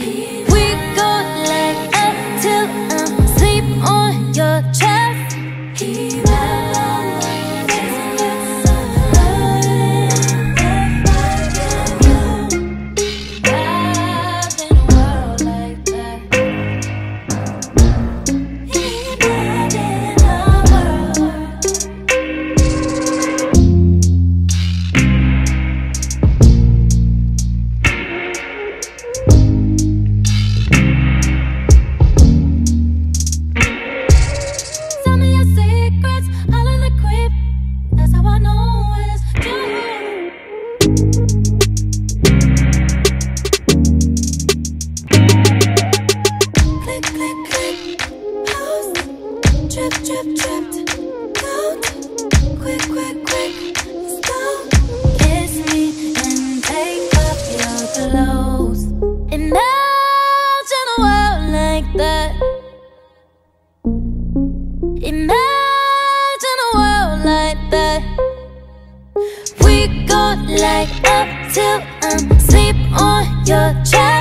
Here. drip, drip, Don't, Quick, quick, quick, stop. Kiss me and take off your clothes. Imagine a world like that. Imagine a world like that. We go like up till I'm sleep on your chest.